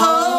ho